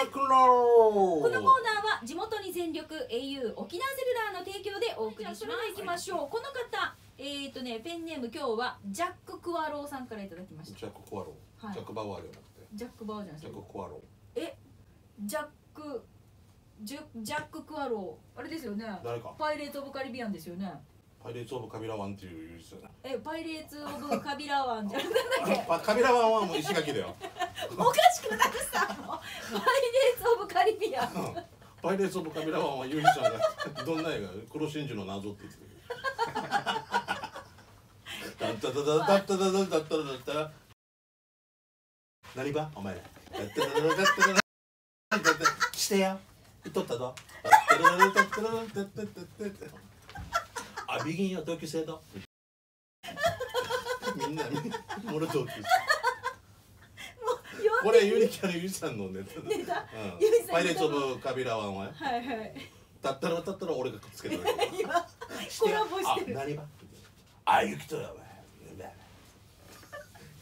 ラクロこのコーナーは地元に全力 au 沖縄セルラーの提供でお送りします。いきましょう。この方、えっ、ー、とねペンネーム今日はジャッククワローさんからいただきました。ジャックコアロー、はいジャックバウアーではなくてジャックバージョンですジャックコアロえ、ジャックジャッククワローあれですよね。ー誰か？パイレーツオブカリビアンですよね。パイレーツオブカビラワンっていうユージえ、パイレーツオブカビラワンじゃなんだっけ。あカビラワンはもう石垣だよ おかしくなくしパイレーツオブカビラワンはユージさんがどんな映画？黒真珠の謎って言ってる。ダッタダダダッタダダダッタダダッタ。何ば？お前ら。ダッタダダダッタダダダッタ。ダしてやとったぞ。ダッタダダダッタダダダッタダダッタ。あビギンよ同級生だみんなみんな俺同級生。これユリキャのユリさんのネタだ。ネタ？うん。ユリさんのパイレーツオブカビラワンは？はいはい。だったらだったら俺がくっつけてる。今コラボしてる。あ何ば？あゆきとやお前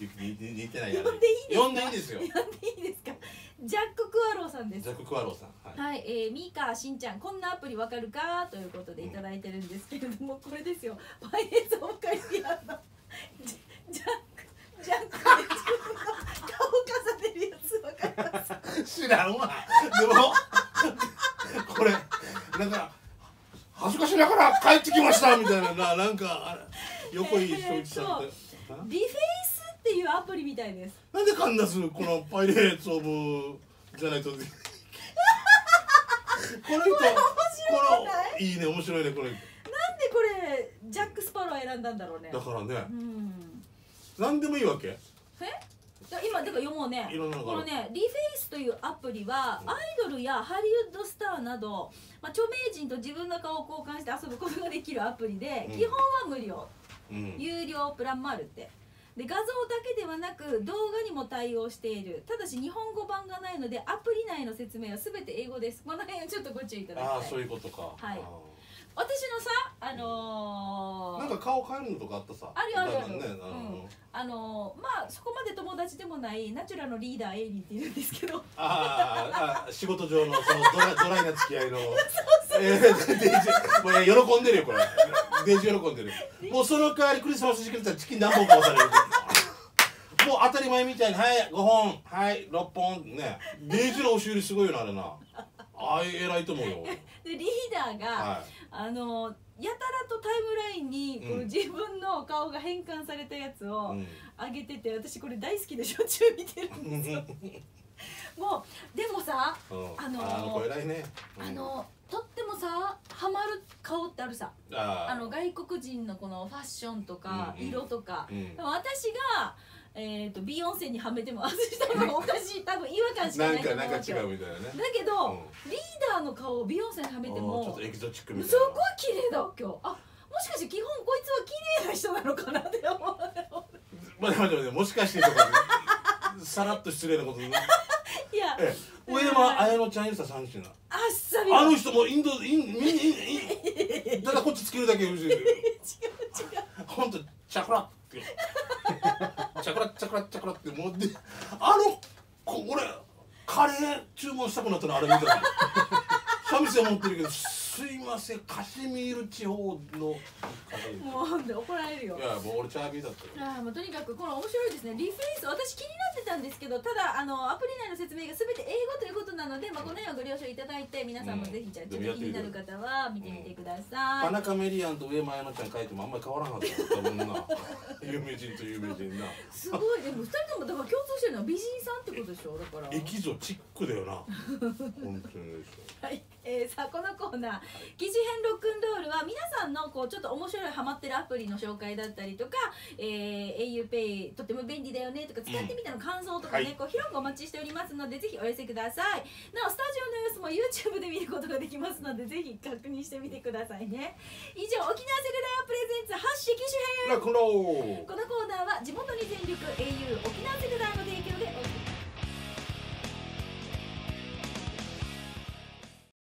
ゆき似てないや呼んでいいですか？呼んでいいですよ。呼んでいいですか？ジャッククワローさんです。ザ。ククワローさん。はい。はい、えー、ミカしんちゃんこんなアプリわかるかということでいただいてるんですけれどもこれですよ。パイレーツオブカリビアンジャックジャックで自分の顔重ねるやつわかります知らんわ。でも。これなんか恥ずかしながら帰ってきましたみたいな。ななんか横井正一さんって。なリフェイスっていうアプリみたいです。なんでカンナスこのパイレーツオブじゃないと。この人このい。いね面白い。ねこれなんでこれジャックスパロー選んだんだろうね。だからね。うん。何でもいいわけ。え？だ今だから読もうね。このねリフェイスというアプリはアイドルやハリウッドスターなど、まあ、著名人と自分の顔を交換して遊ぶことができるアプリで、うん。基本は無料。うん。有料プランもあるって。で画像だけではなく動画にも対応している。ただし日本語版がないのでアプリ内の説明は全て英語です。この辺はちょっとご注意いただきたい。ああそういうことか。はい。あ私のさあのーーなんか顔変えるのとかあったさ。あるあるあねうん。あのーまあそこまで友達でもないナチュラのリーダーエイリーっていうんですけど。あーあー仕事上のそのドラドライな付き合いの。えー喜んでるよこれ。デイジー喜んでる。もうその代わりクリスマス時期だったらチキン何本か押される。もう当たり前みたいにはい5本はい6本ね。デイジーの押し売りすごいよなあれなああ偉いと思うよ。でリーダーが、はあのーやたらとタイムラインにこうん。の自分の顔が変換されたやつい、をうん。上げてて私これ大好きでしょっちゅう見てるんですよ。もうでもさうん。あのーね、うん。あのとってもさハマる顔ってあるさ。ああの外国人のこのファッションとかうんうん。色とか、うん。でも私が、えー、とビヨンセにはめても外したのがおかしい。多分違和感しかなないとんかなんか違思うみたいなね。だけど、うんリーダーの顔をビヨンセにはめてちょもっとエキゾチックみたいすなごい綺麗だわ今日。あもしかして基本こいつは綺麗な人なのかなって思う。まあ待って待ってもしかしてとかさらっと失礼なことね。いやええ。上山綾乃ちゃんいるさ三種なあっさり。あの人もインドインインインインただこっちつけるだけよし違う 違う。ほんとチャクラってチャクラチャクラチャクラってもうであのこ俺カレー注文したくなったのあれ見たら 三味線持ってるけどませんカシミール地方の方でもうほんで怒られるよ。いやもう俺チャービーだったよ。あーもうとにかくこの面白いですね。リフェイス私気になってたんですけどただあのアプリ内の説明が全て英語ということなので、まあ、この辺はご了承いただいて皆さんもぜひじゃあうん。ちょっと気になる方は見てみてくだ田さい、中メリアンと上間彩乃ちゃん書いてもあんまり変わらんはずだ多分な。有名人と有名人な。すごい。でも2人ともだから共通してるのは美人さんってことでしょだから。エキゾチックだよな。本当に はい、えー、さあこのコーナー「記事編ロックンロール」は皆さんのこうちょっと面白いハマってるアプリの紹介だったりとか、えー、auPay とても便利だよねとか使ってみたの感想とかね、はい。こう広くお待ちしておりますのでぜひお寄せください。なおスタジオの様子も YouTube で見ることができますのでぜひ確認してみてくださいね。以上沖縄セルラープレゼンツ発信機種編このコーナーは地元に全力 au